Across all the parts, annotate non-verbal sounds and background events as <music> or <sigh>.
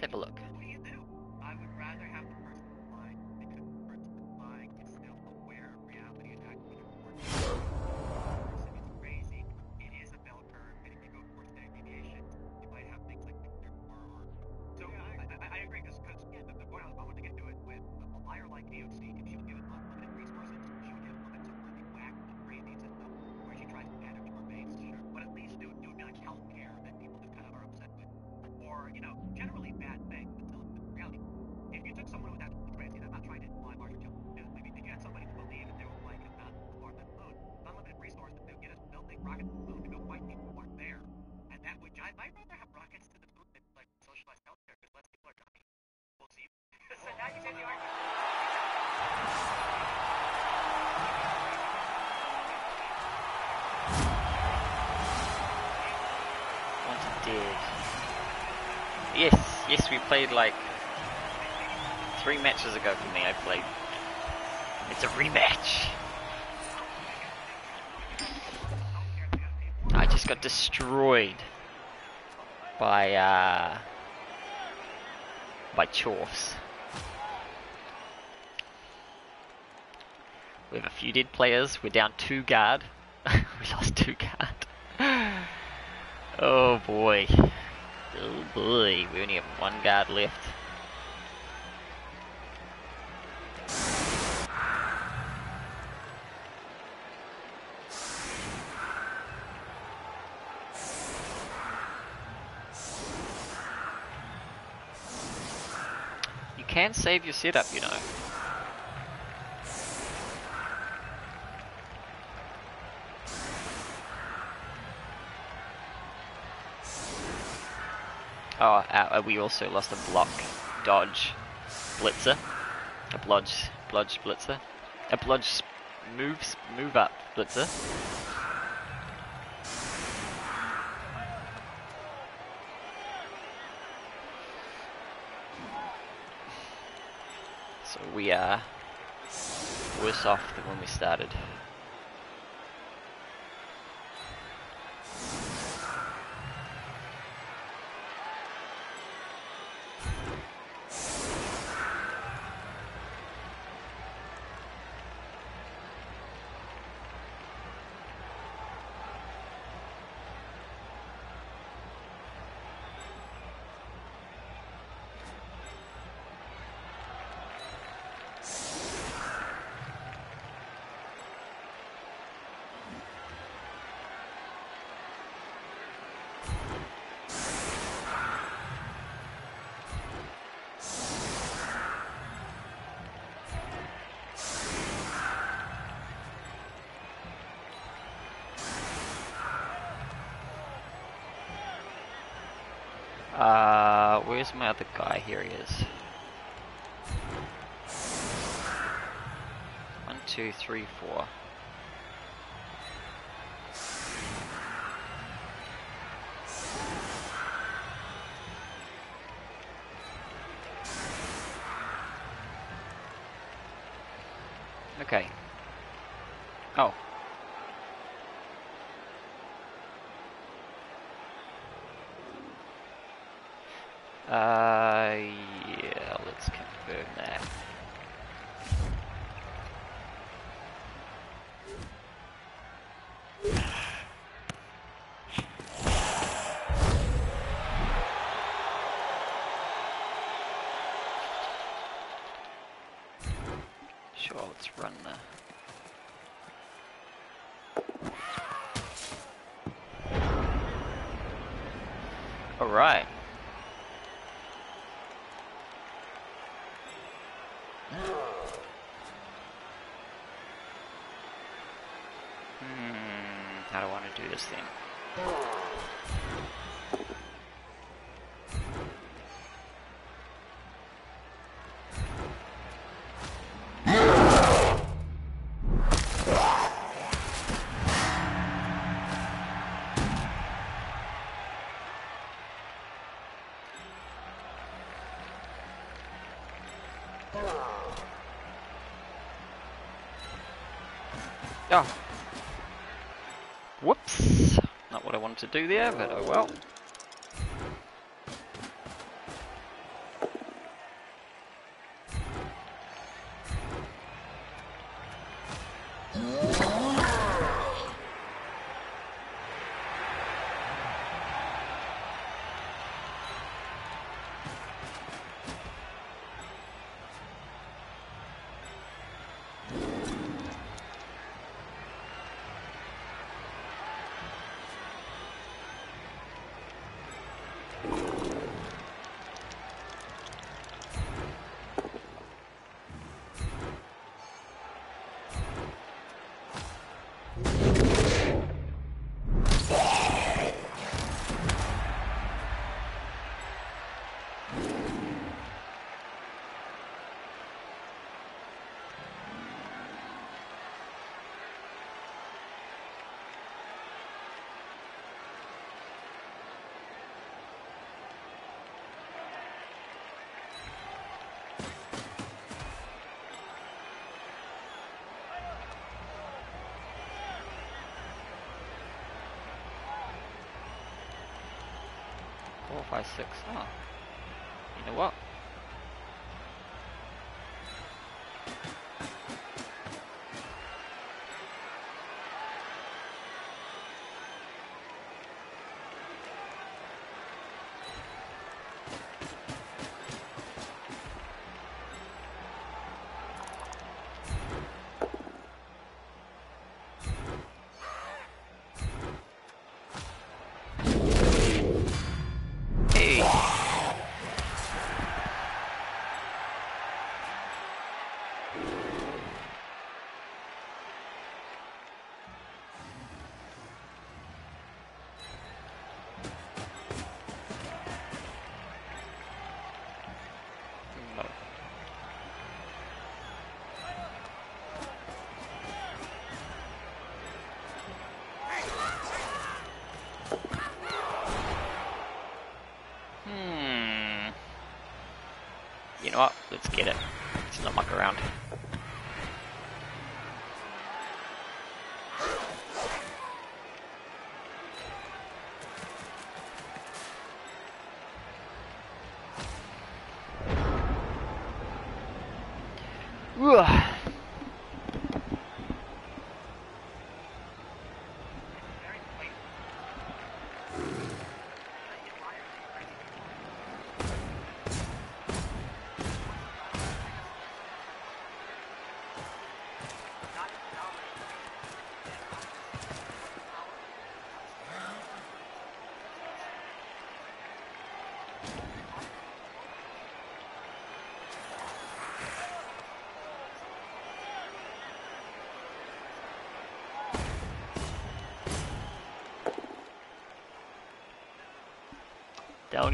Let's have a look. Rockets to fight people who aren't there, and that I'd rather have rockets to the moon than like socialized healthcare because less people are dying. We'll see. so now you the argument. Yes, yes, we played like three matches ago for me. I played. It's a rematch. Got destroyed by uh by Chorfs. We have a few dead players. We're down two guard. <laughs> we lost two guard. <laughs> Oh boy. Oh boy. We only have one guard left. Save your setup, you know. Oh, uh, we also lost a block dodge blitzer, a blodge blodge blitzer, a blodge moves move up blitzer. We are worse off than when we started. Two, three, four. Okay. Oh. Uh, yeah, let's confirm that. Sure, let's run the. All right. Hmm, I want to do this thing? Oh. Whoops. Not what I wanted to do there, but oh well. Four, five, six. Oh. Let's get it. Let's not muck around.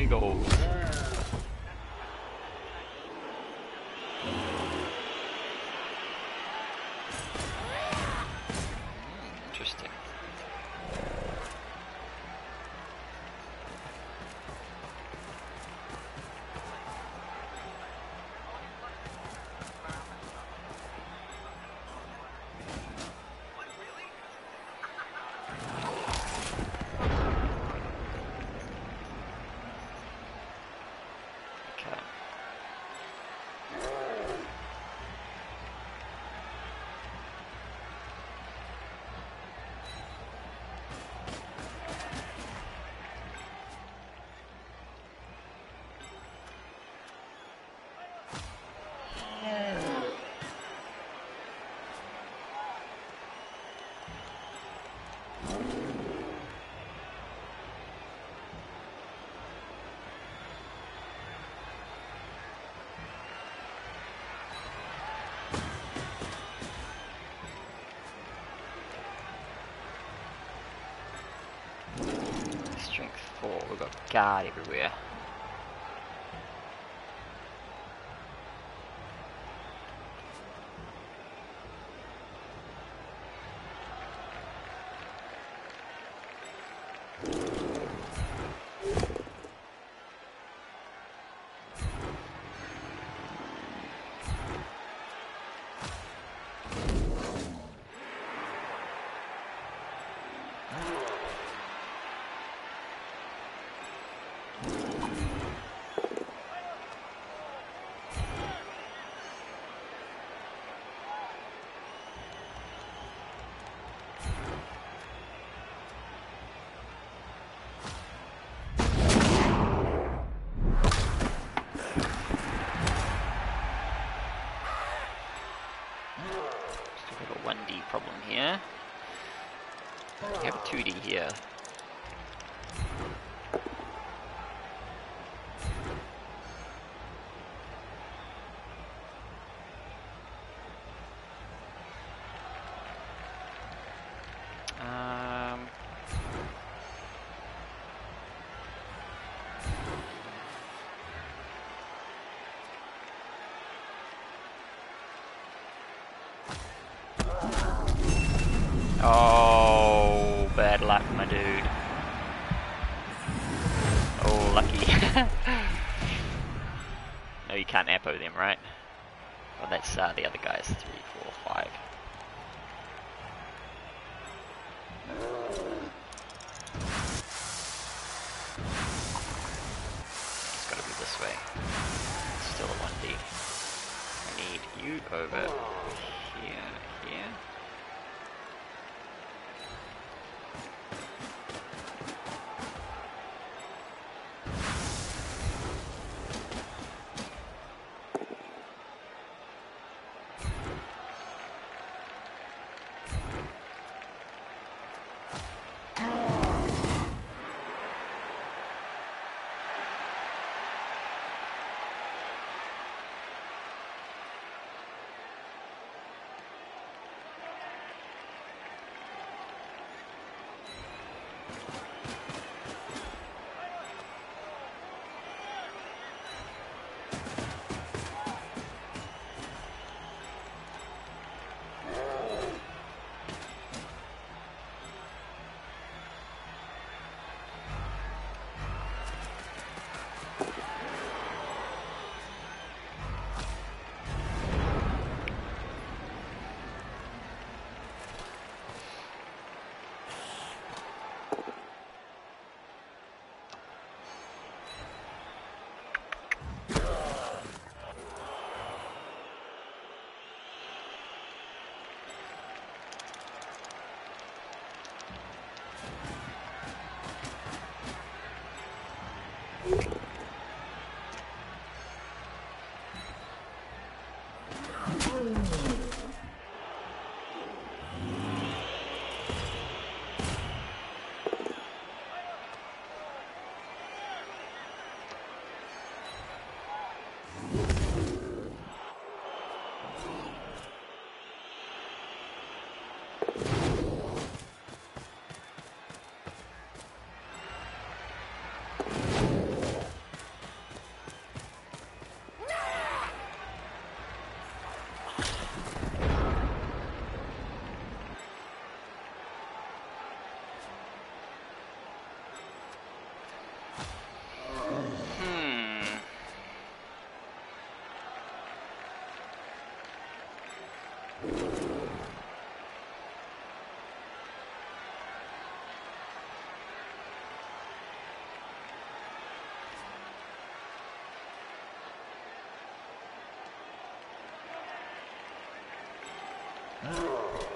Goes. Guard everywhere. Still got a 1D problem here. We have a 2D here. Them, right? Well, that's uh, the other guys. Three, Grrrr!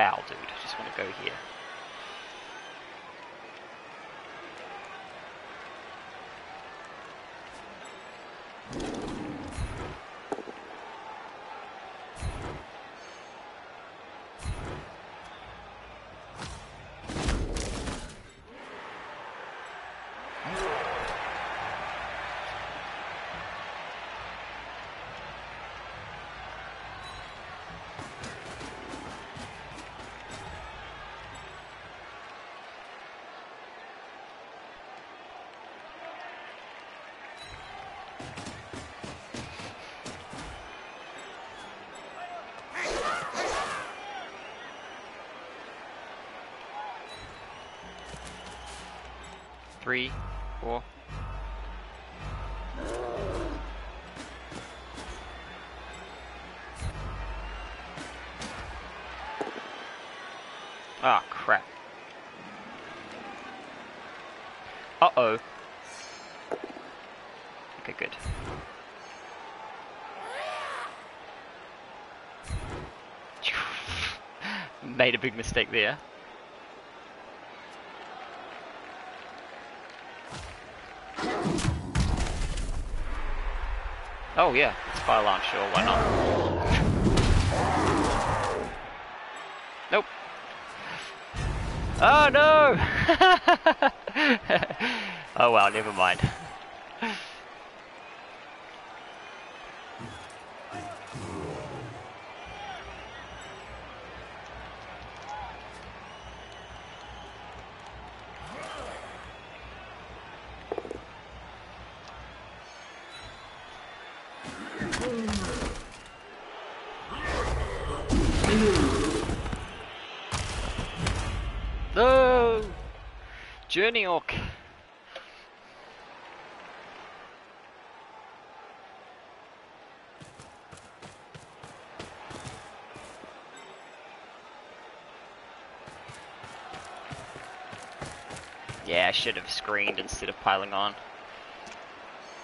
Foul, dude. I just want to go here. Three, four. Ah, crap. Uh Uh-oh. Okay, good. <laughs> Made a big mistake there. Oh yeah, it's fire launch, sure, why not? Nope. Oh no! <laughs> oh well, never mind. Yeah, I should have screened instead of piling on.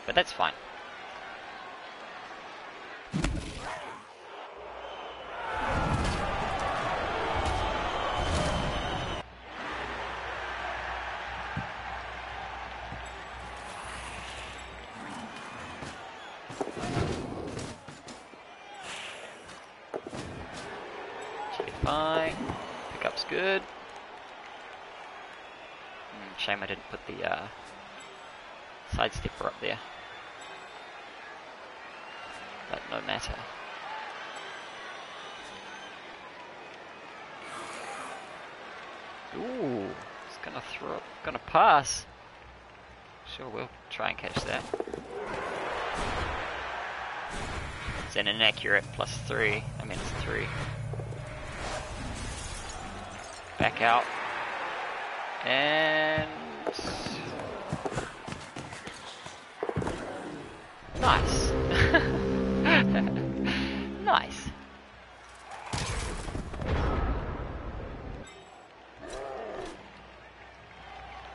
But that's fine. Pickup's good. Hmm, shame I didn't put the uh, side stepper up there. But no matter. Ooh, it's gonna throw, gonna pass. Sure, we'll try and catch that. It's an inaccurate plus three. I mean, it's three. Back out. And... Nice. <laughs> nice.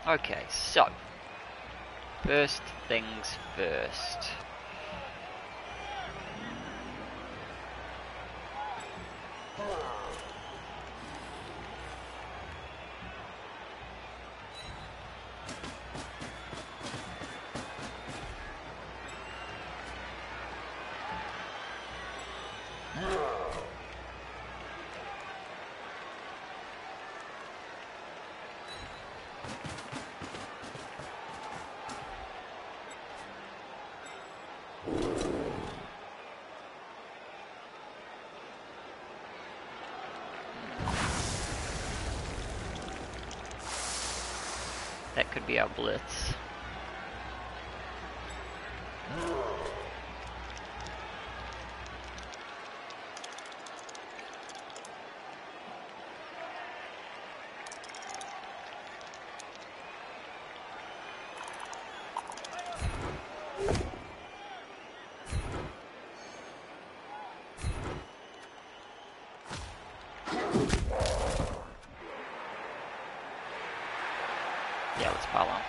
Okay, so. First things first. Blitz. Yeah, let's on.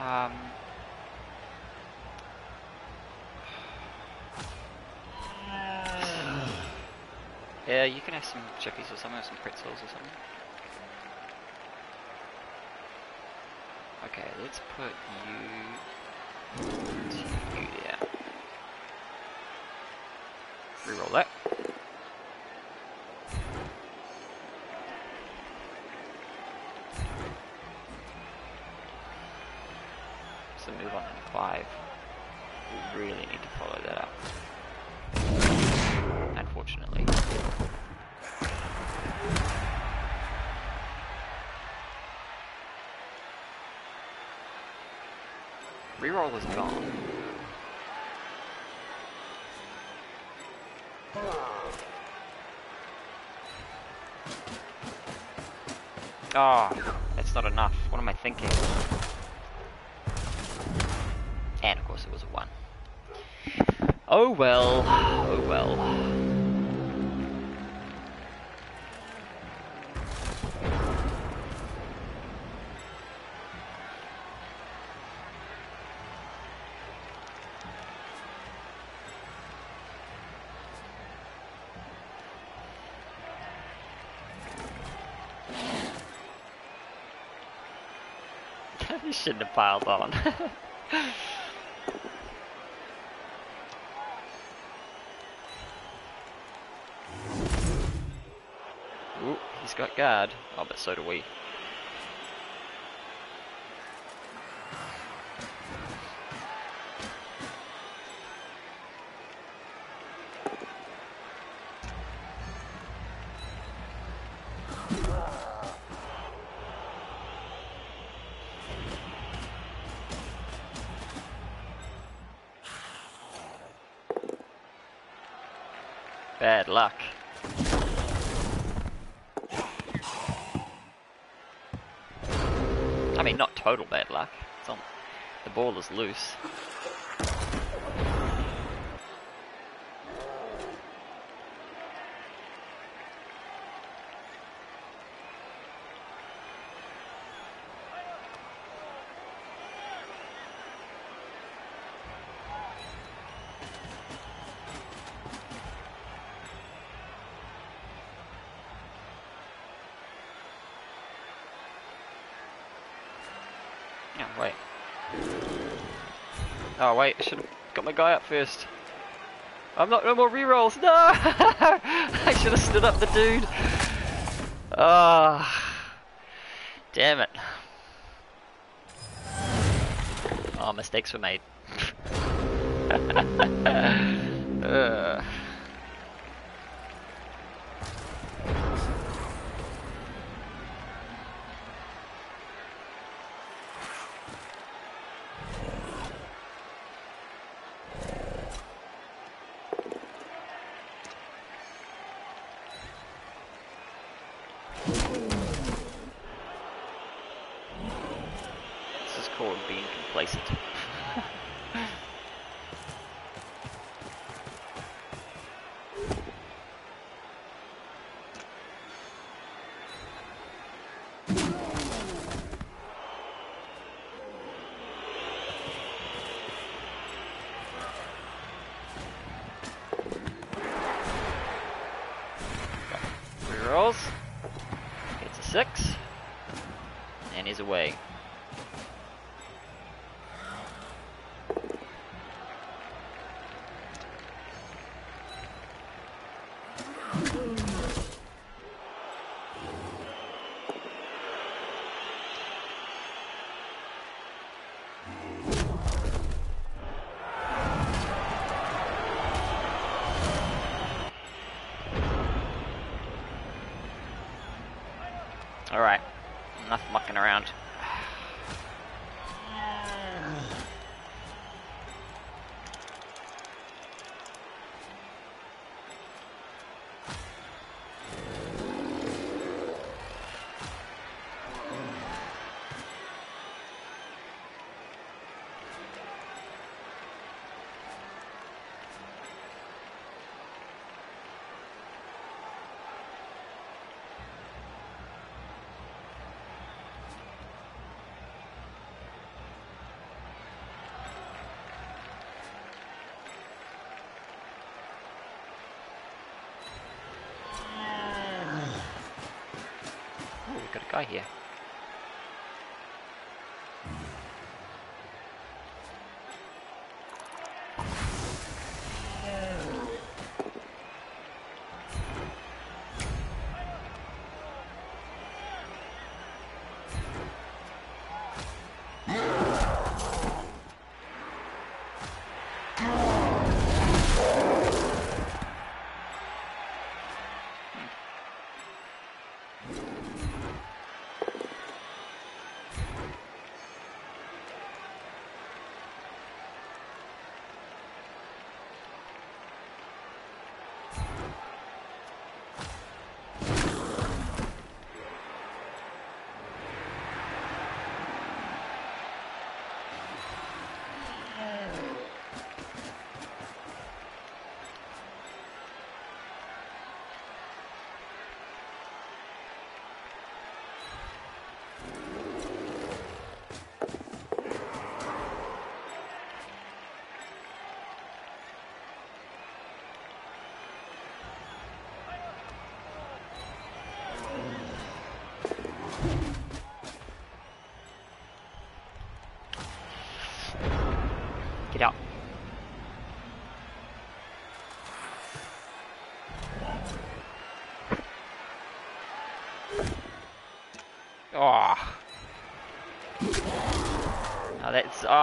Um, <sighs> yeah, you can have some chippies or something, or some pretzels or something. Okay, let's put you you there. Reroll that. So move on to five. We really need to follow that up. Unfortunately. Reroll is gone. Ah, that's not enough. What am I thinking? And of course it was a 1. Oh well, oh well. Shouldn't have piled on. <laughs> Ooh, he's got guard. Oh, but so do we. Bad luck. I mean, not total bad luck. On, the ball is loose. Oh, wait. Oh, wait, I should have got my guy up first. I'm not, no more rerolls, no! <laughs> I should have stood up the dude. Ah, damn it. Oh, mistakes were made. Ugh. <laughs> guy here.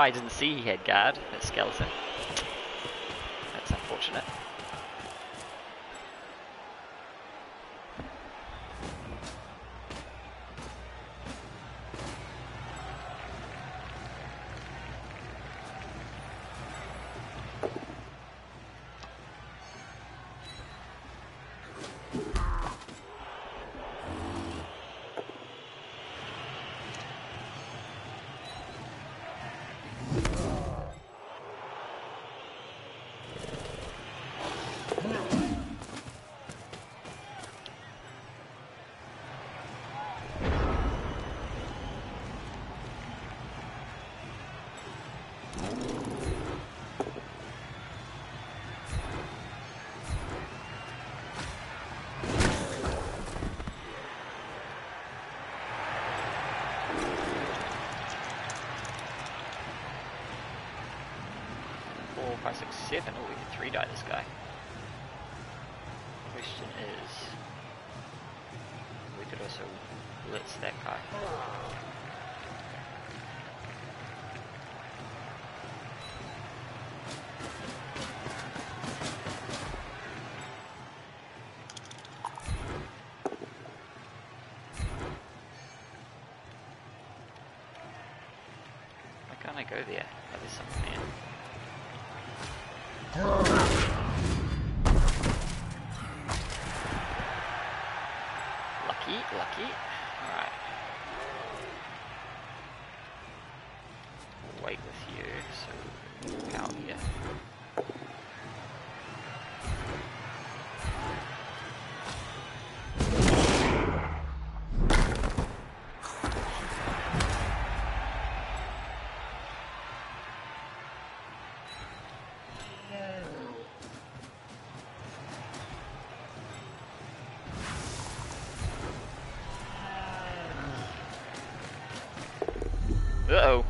I didn't see he had guard, that skeleton. That's unfortunate. over here. Uh oh.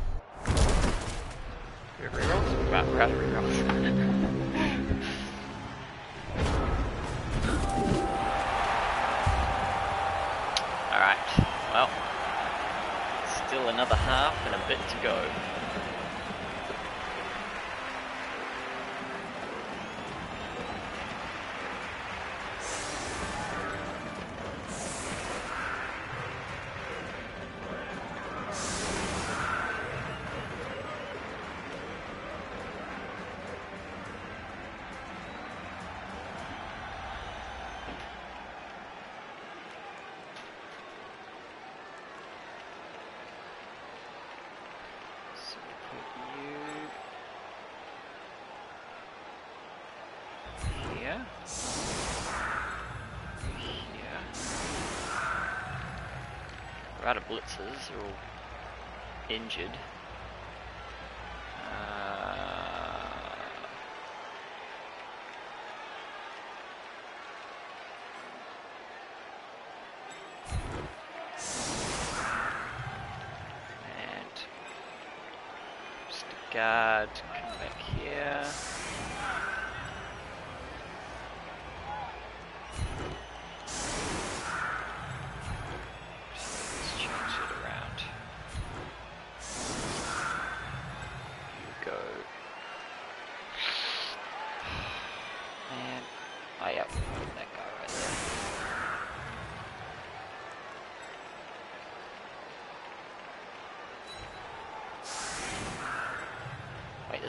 out of blitzers, they're all injured.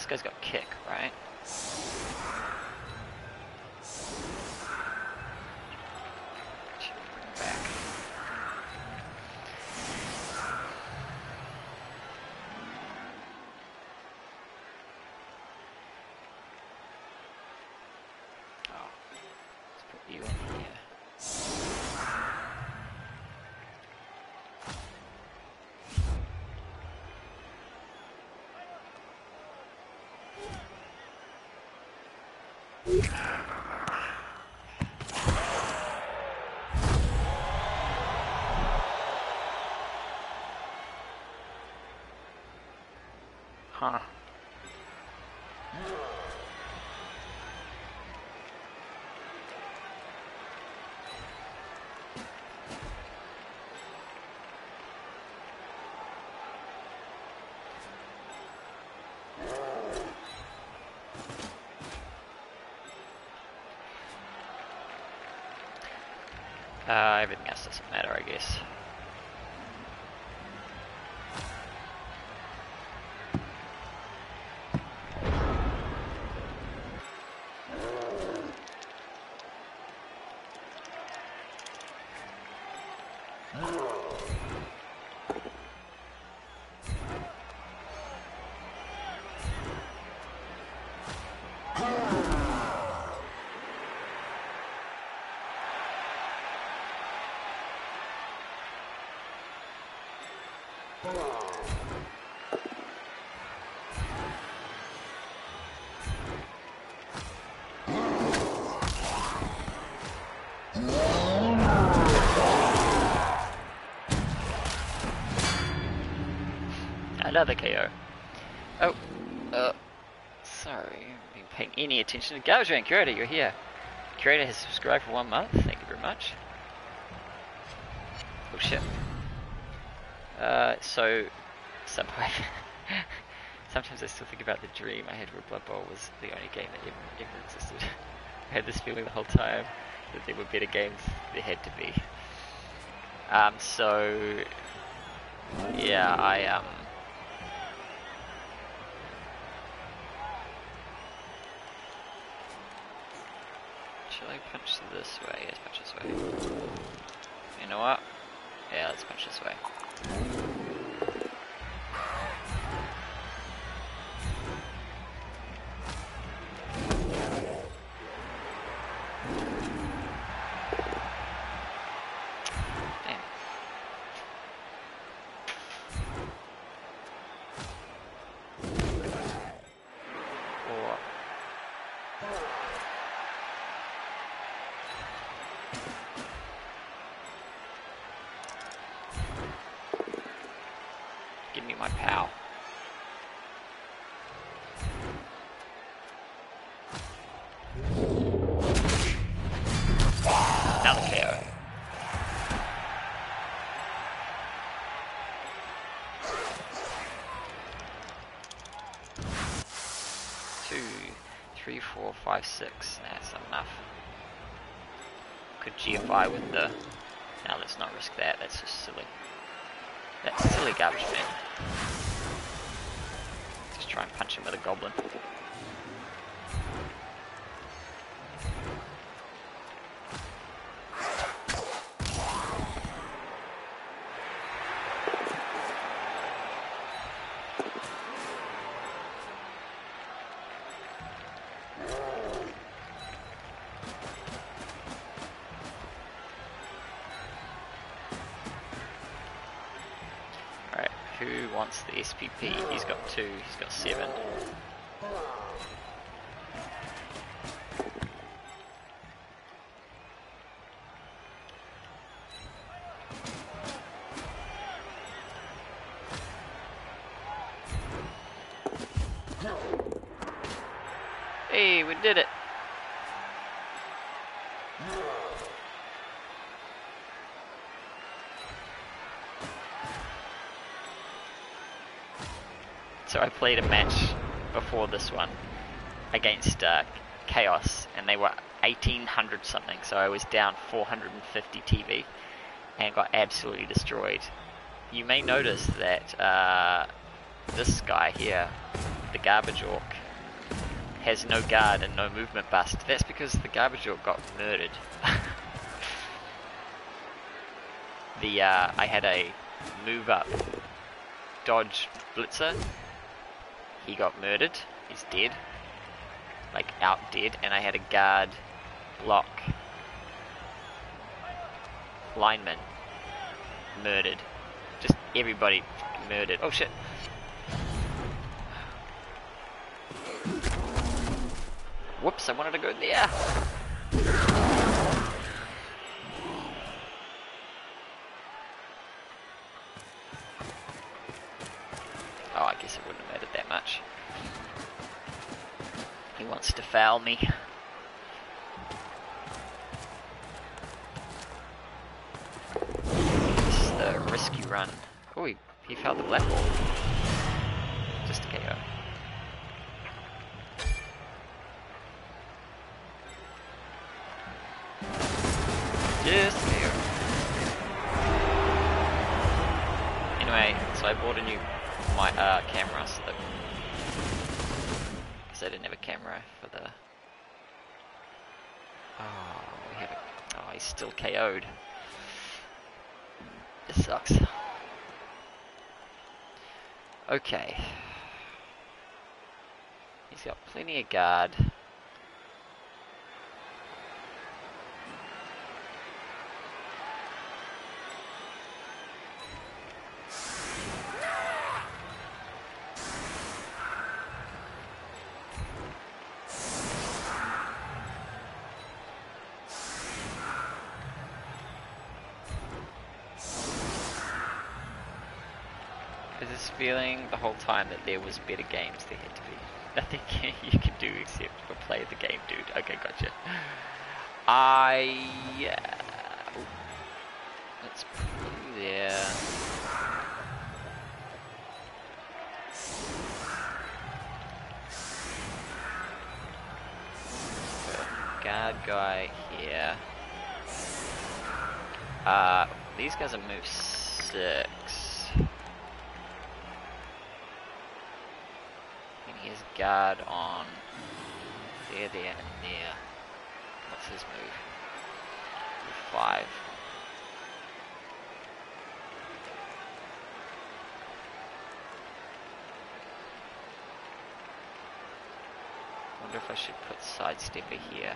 guy's got kick, right? Yeah. Uh, everything else doesn't matter, I guess. Another KO. Oh, uh, sorry, I haven't been paying any attention to Gaujon Curator, you're here. Curator has subscribed for one month, thank you very much. Oh shit. Uh, so, Subway. <laughs> Sometimes I still think about the dream I had where Blood Bowl was the only game that ever, ever existed. <laughs> I had this feeling the whole time that there were better games there had to be. Um, so, yeah, I, um, Shall I punch this way? Yes, punch this way. You know what? Yeah, let's punch this way. Four, five, six. That's not enough. Could GFI with the... Now let's not risk that, that's just silly. That's silly garbage man. Just try and punch him with a goblin. SPP? He's got two, he's got seven. Hey, we did it! Played a match before this one against uh, Chaos, and they were 1800 something, so I was down 450 TV and got absolutely destroyed. You may notice that uh, this guy here, the Garbage Orc, has no guard and no movement bust. That's because the Garbage Orc got murdered. <laughs> the uh, I had a move up dodge blitzer he got murdered. He's dead. Like, out dead. And I had a guard block lineman murdered. Just everybody murdered. Oh shit. Whoops, I wanted to go there. Oh, I guess it wouldn't have mattered that much. Wants to foul me. This is the risky run. Oh, he, he fouled the black ball. Okay. He's got plenty of guard. This feeling the whole time that there was better games there had to be. <laughs> Nothing you can do except for play the game, dude. Okay, gotcha. I... Uh, let's put there. Guard guy here. Uh, these guys are move six. And he has guard on there, there, and there. What's his move? Five. wonder if I should put sidestepper here.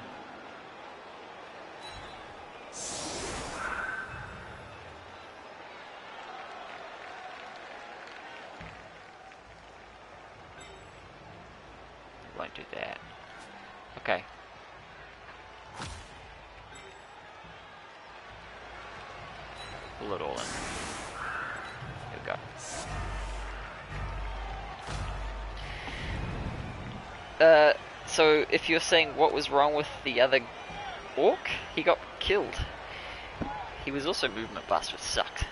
So if you're saying what was wrong with the other orc, he got killed. He was also movement bust, which sucked.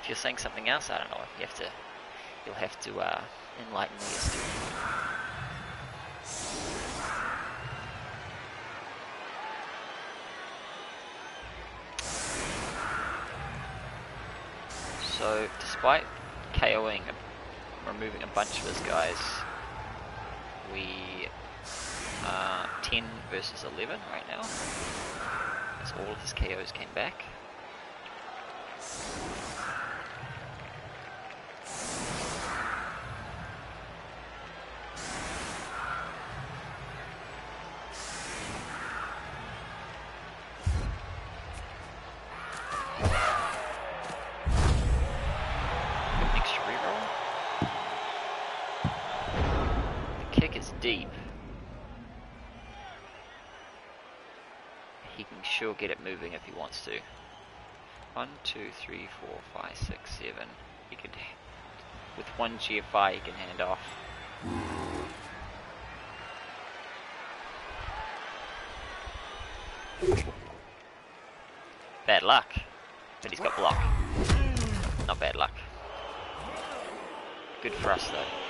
If you're saying something else, I don't know. You have to, you'll have to uh, enlighten me. So, despite KOing, a- removing a bunch of his guys, we 10 versus 11 right now. As all of his KOs came back. Get it moving if he wants to. One, two, three, four, five, six, seven. He could, with one GFI, he can hand off. Bad luck, but he's got block. Not bad luck. Good for us though.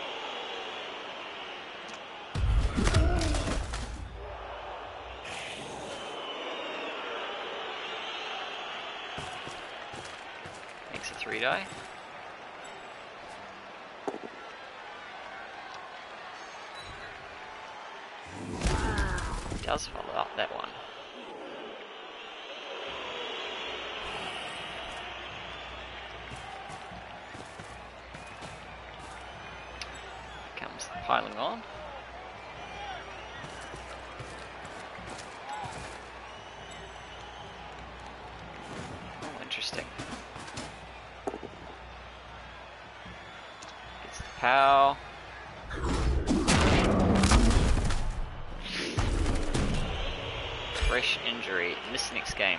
Makes a three die. Does follow up that one. Comes piling on. Oh, interesting. Gets the POW. Fresh injury. Miss next game.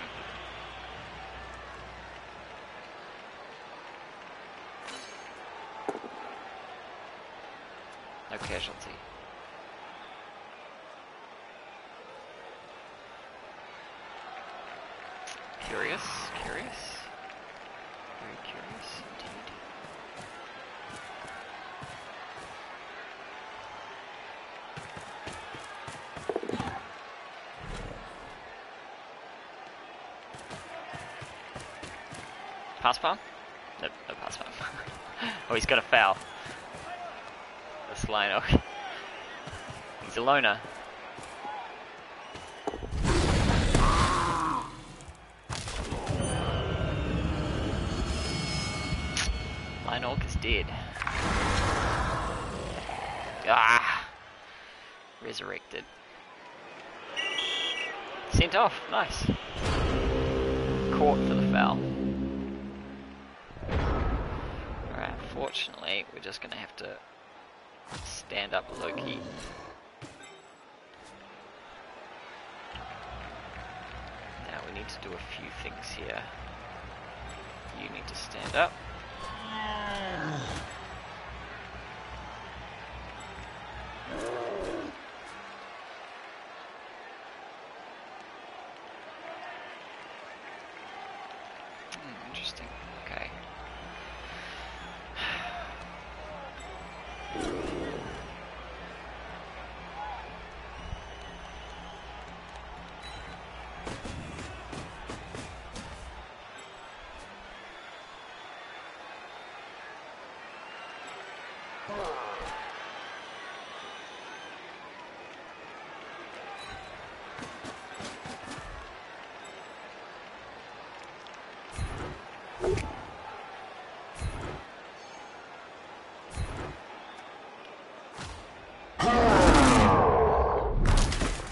No casualty. Curious, curious. Very curious indeed. Pass palm? Nope, no pass palm. <laughs> oh, he's got a foul. That's <laughs> Lionel. He's a loner. Lionel is dead. Ah! Resurrected. Sent off. Nice. Caught for the foul. Alright, fortunately, we're just gonna have to stand up Loki. Now we need to do a few things here. You need to stand up. Hmm, interesting. Okay.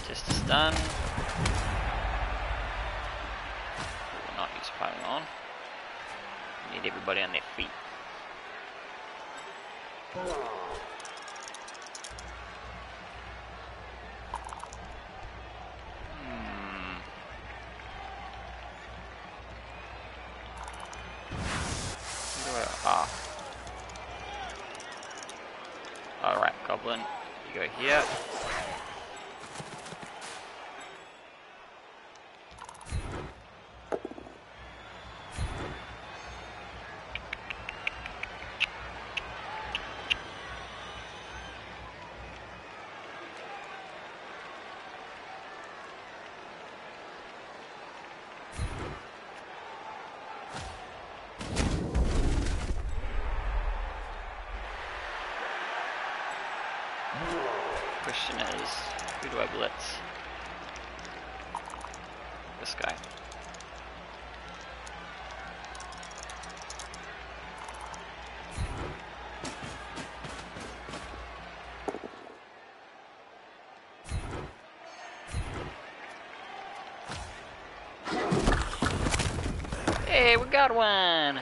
Just a stun. Will not use piling on. Need everybody on their feet. Hmm. Where do I- Ah. Alright, Goblin. You go here. Question is, who do I blitz? This guy. Hey, we got one!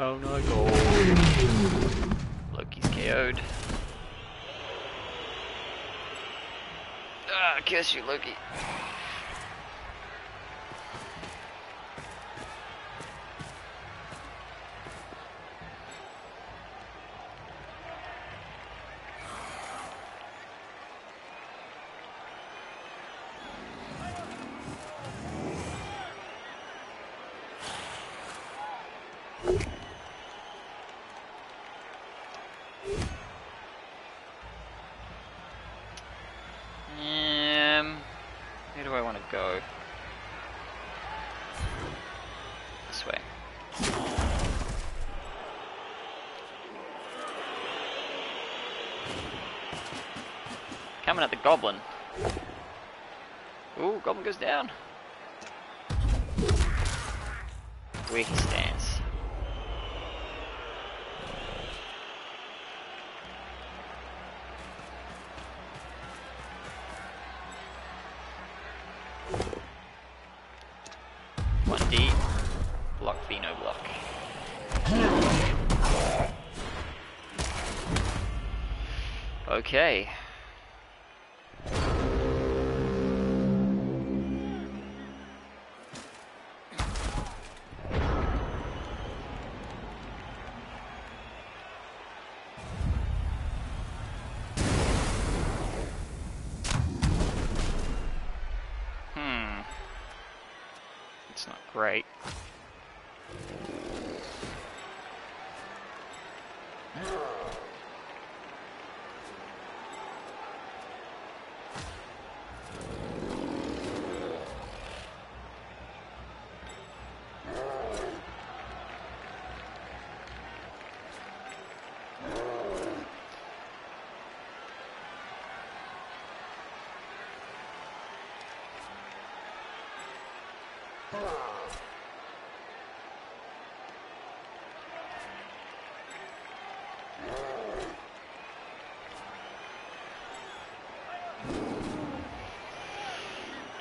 Down I go. Loki's KO'd. Ah, curse you, Loki. Um, where do I want to go? This way. Coming at the goblin. Ooh, goblin goes down. Where he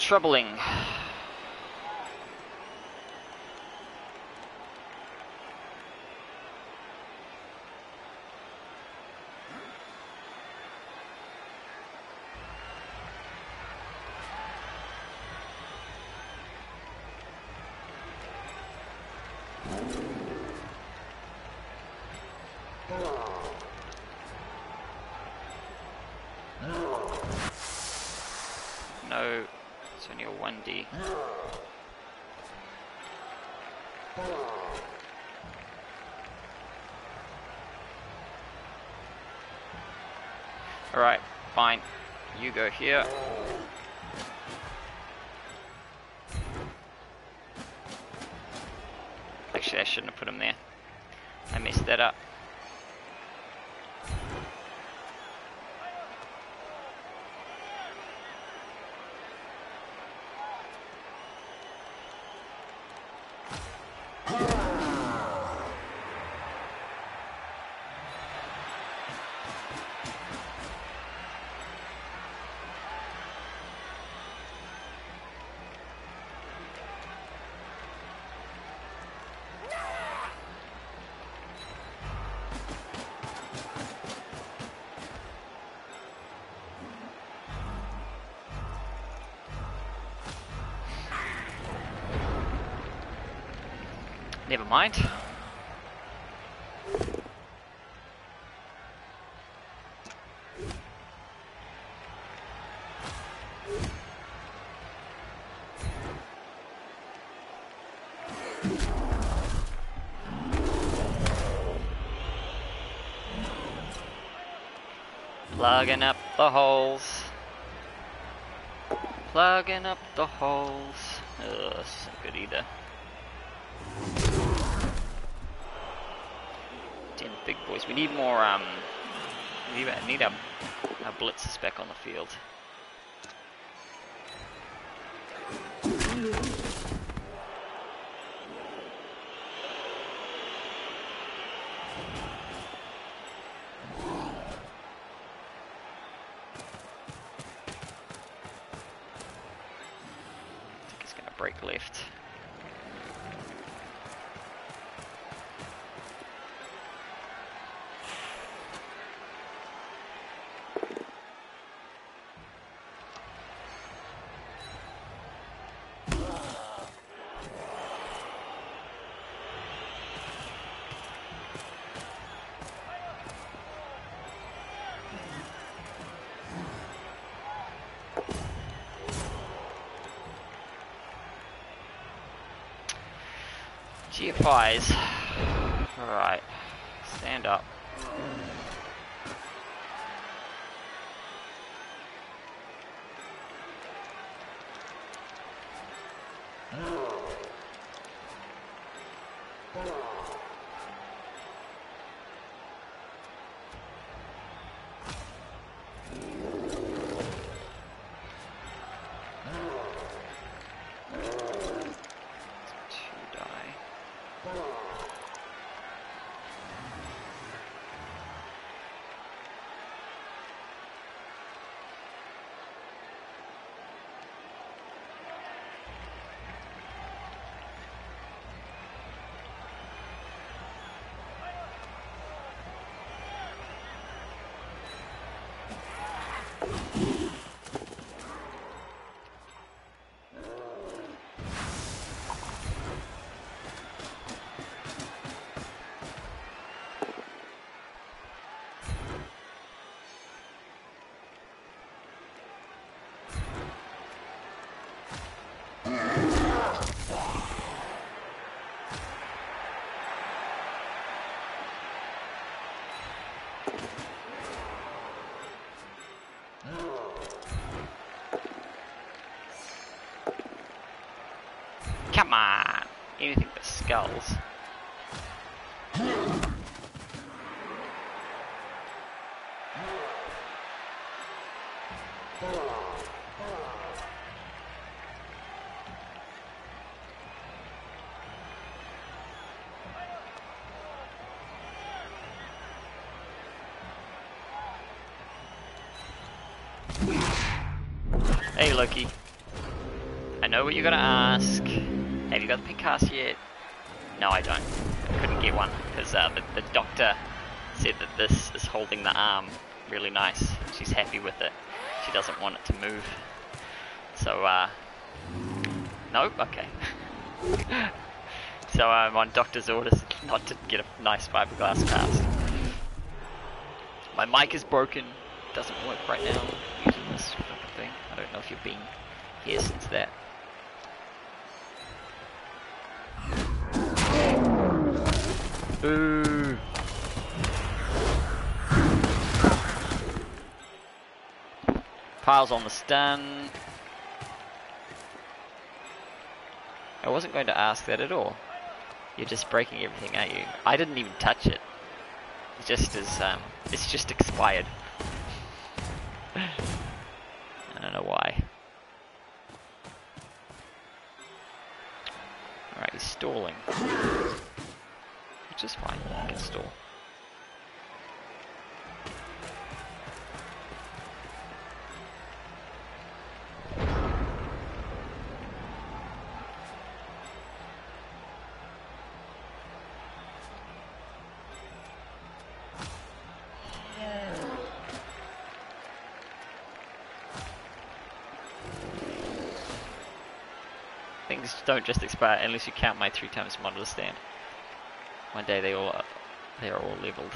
Troubling. No, it's only a 1D. Alright, fine. You go here. Actually, I shouldn't have put him there. I messed that up. Mind. Plugging up the holes. Plugging up the holes. Ugh, this isn't good either. Ten. We need more, um, we need, our, our blitzers back on the field. I think he's gonna break left. GFIs. Alright. Stand up. Two die. Come on! Anything but skulls. Hey Loki. I know what you're gonna ask. Got the pink cast yet? No, I don't. Couldn't get one because uh, the, the doctor said that this is holding the arm really nice. She's happy with it. She doesn't want it to move. So, uh, no? Okay. <laughs> so I'm on doctor's orders not to get a nice fiberglass cast. My mic is broken. Doesn't work right now. Using this thing. I don't know if you've been here since that. Boo! Piles on the stand. I wasn't going to ask that at all. You're just breaking everything, aren't you? I didn't even touch it. It just is, um, it's just expired. <laughs> I don't know why. Alright, he's stalling. Which is fine, you can don't just expire unless you count my three times monitor stand. One day they all they are all leveled.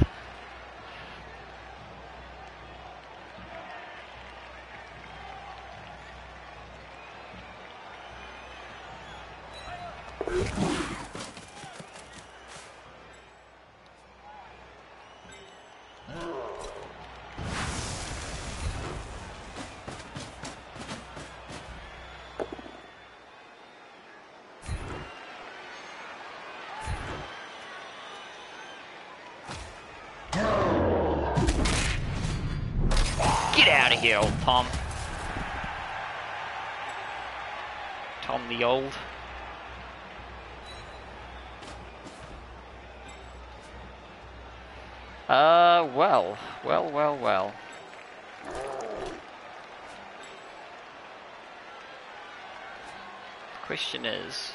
Tom. Tom the old. Uh, well, well, well, well. Question is,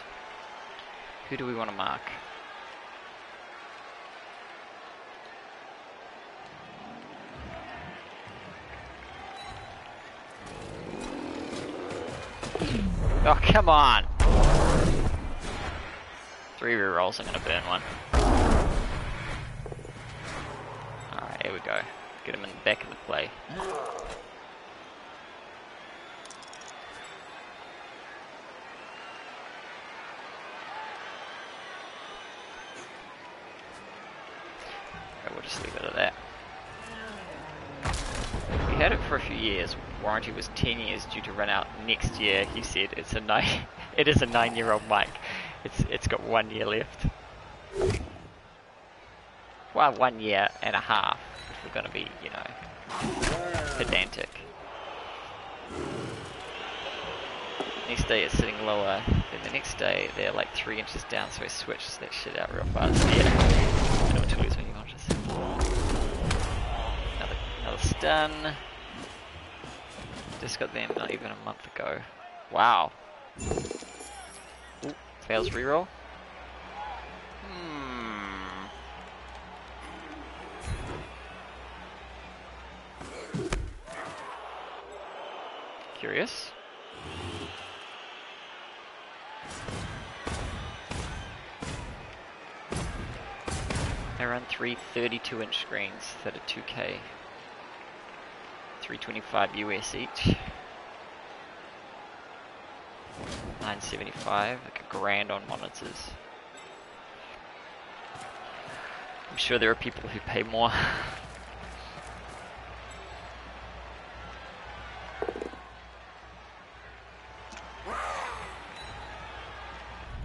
who do we want to mark? Oh, come on! Three rerolls, I'm gonna burn one. Alright, here we go. Get him in the back of the play. Okay, we'll just leave it at that. We had it for a few years. Warranty was 10 years due to run out next year. He said it's a nine. <laughs> it is a nine-year-old mic. It's it's got one year left. Well, one year and a half. If we're gonna be, you know, pedantic. Next day it's sitting lower. Then the next day they're like three inches down, so I switched that shit out real fast. Yeah. I to lose when you to. Another, another stun. Just got them not even a month ago. Wow. Ooh, fails reroll. Hmm. Curious. They run three 32 inch screens that are 2K. 325 US each. 975, like a grand on monitors. I'm sure there are people who pay more. <laughs>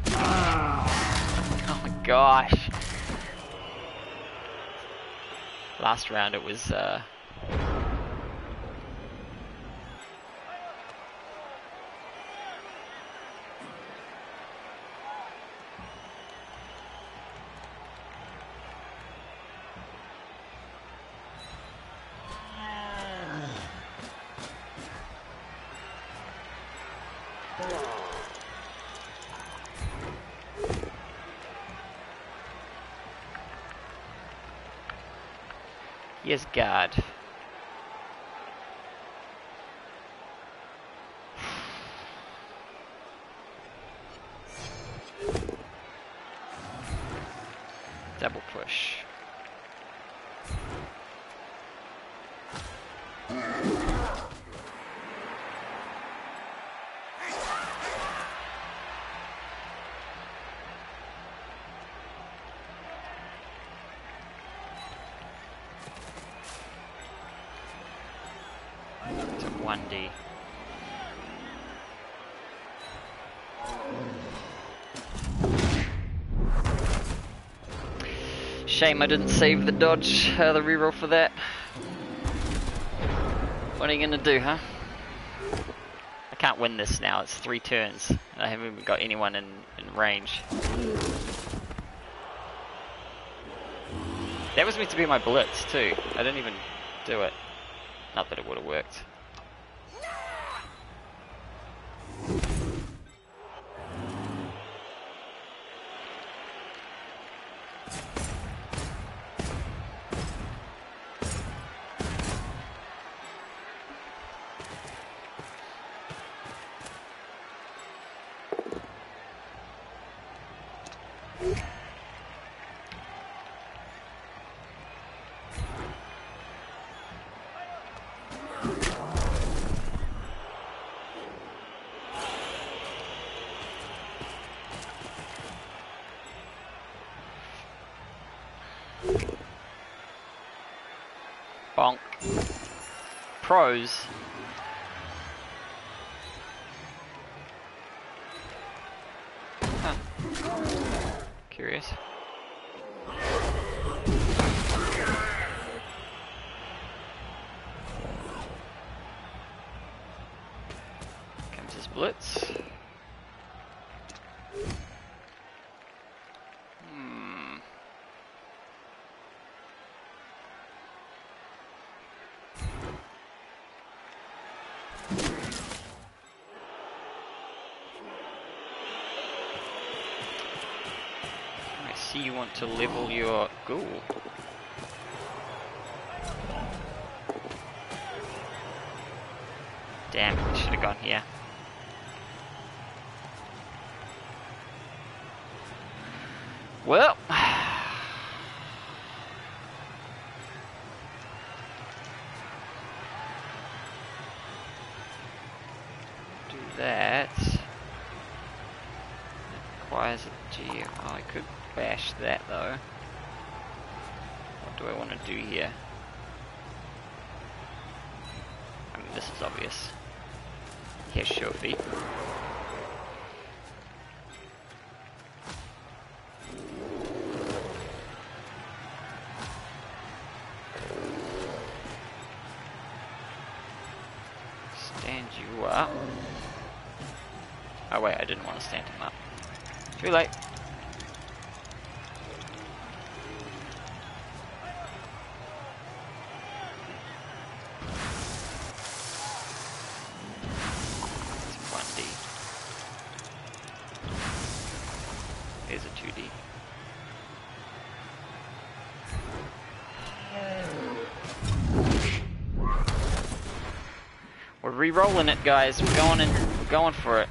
oh my gosh. Last round it was uh Yes, God. Shame I didn't save the dodge, uh, the reroll for that. What are you gonna do, huh? I can't win this now, it's three turns. I haven't even got anyone in, in range. That was meant to be my blitz too. I didn't even do it. Not that it would have worked. Bonk. Pros. Curious. Want to level your ghoul. Damn, should have gone here. Well, do that. That requires a G. Oh, I could bash that though. What do I want to do here? I mean, this is obvious. Here's Shofi. Stand We're re-rolling it, guys. We're going in. We're going for it.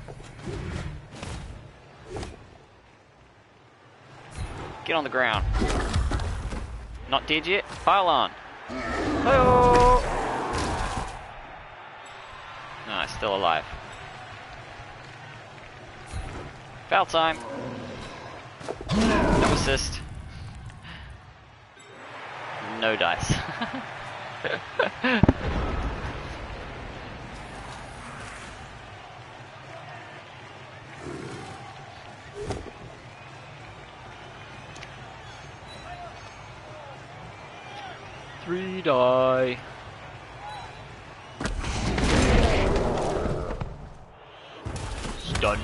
Get on the ground. Not dead yet? Pile on. Hello. No, still alive. Foul time. No assist. No dice. <laughs> Three die. Stunned.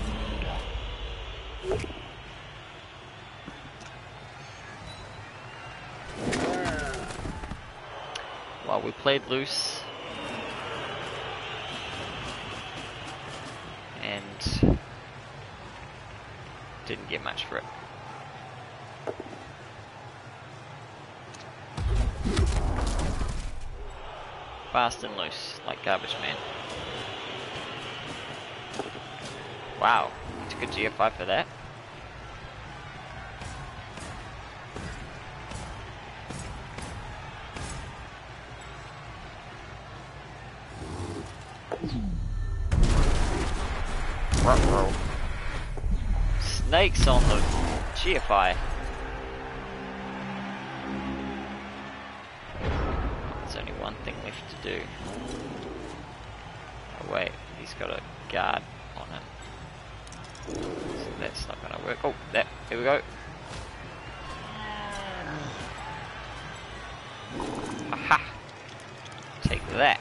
Well, we played loose. And didn't get much for it. Fast and loose, like Garbage Man. Wow, took a GFI for that. Snakes on the GFI. Do. Oh wait, he's got a guard on him. So that's not gonna work. Oh, that, here we go. Aha! Take that.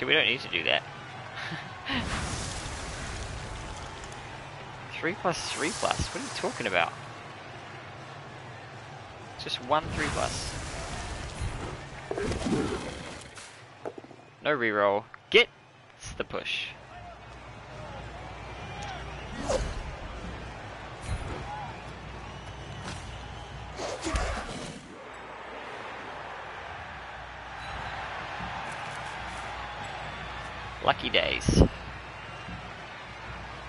Actually, we don't need to do that. <laughs> 3 plus 3 plus? What are you talking about? Just one 3 plus. No reroll. Get the push. Lucky days.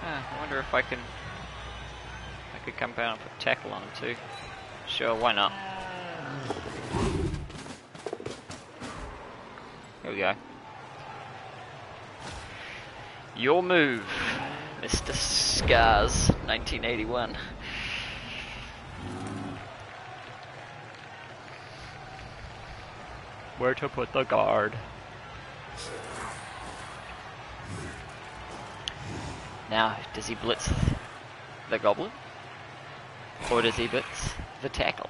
Ah, I wonder if I can. I could come down and put tackle on him too. Sure, why not? Here we go. Your move, Mr. Scars, 1981. Where to put the guard? Now, does he blitz the goblin? Or does he blitz the tackle?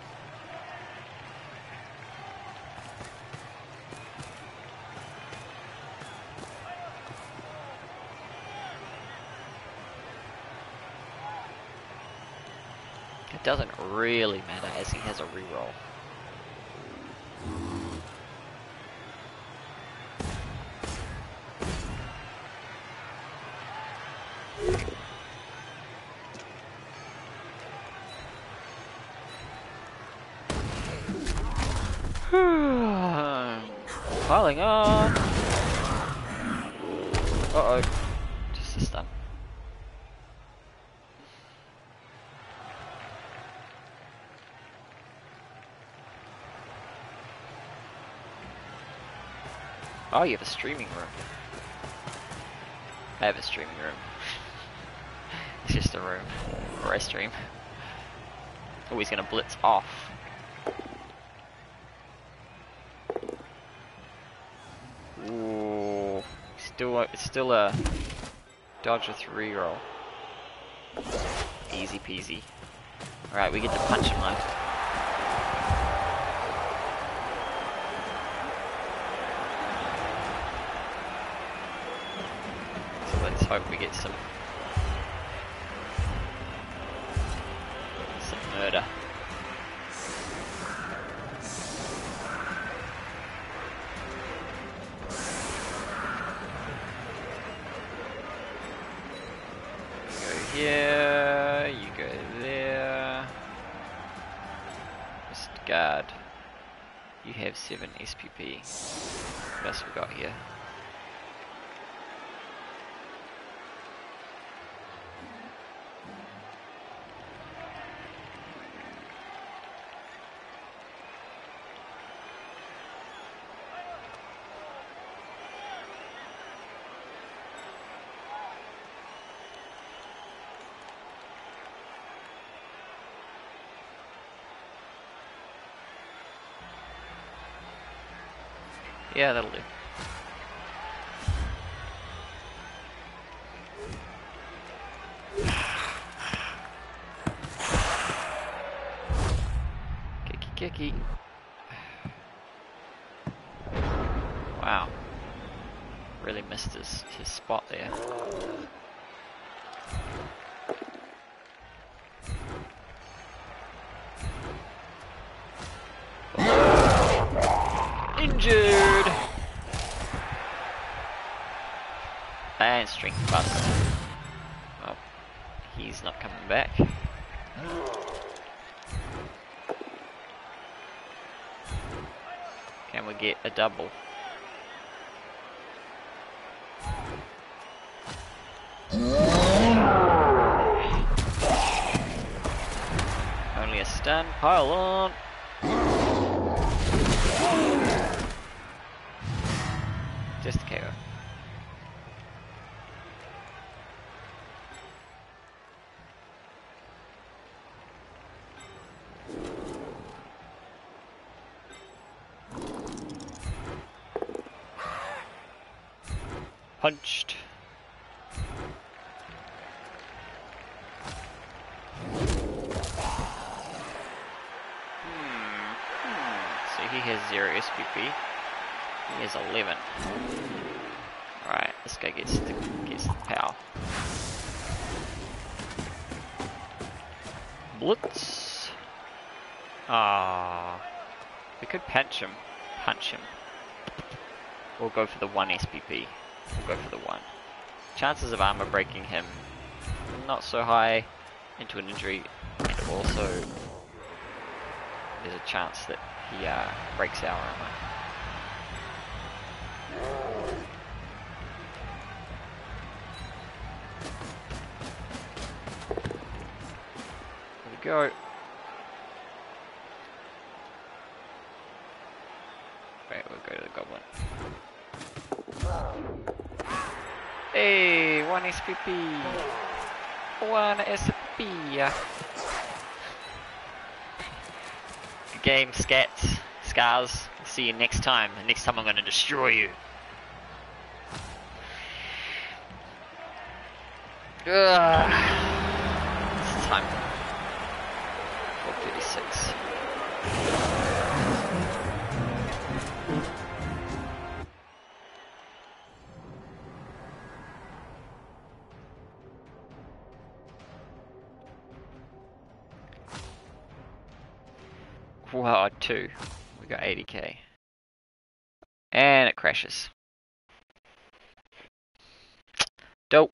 It doesn't really matter as he has a reroll. Piling on. Uh oh. Just a stun. Oh, you have a streaming room. I have a streaming room. <laughs> it's just a room where I stream. Oh, he's gonna blitz off. Ooh, still it's still a dodge a three roll. Easy peasy. Alright, we get to punch him though. hope we get some some murder. Go here, you go there. Just guard. You have seven SPP. What else we got here? Yeah, that'll do. <sighs> Kicky kicky. Double? Only a stun, pile on! Has 11. Alright, this guy gets the, gets the power. Blitz. Ah, we could punch him. Punch him. We'll go for the one SPP. We'll go for the one. Chances of armor breaking him not so high into an injury, and also there's a chance that he uh, breaks our armor. Go. Right, we'll go to the goblin. Hey, one SPP. One SPP. Good game, scats, scars. See you next time. Next time I'm going to destroy you. Ugh. Wow, two. We got 80k. And it crashes. Dope.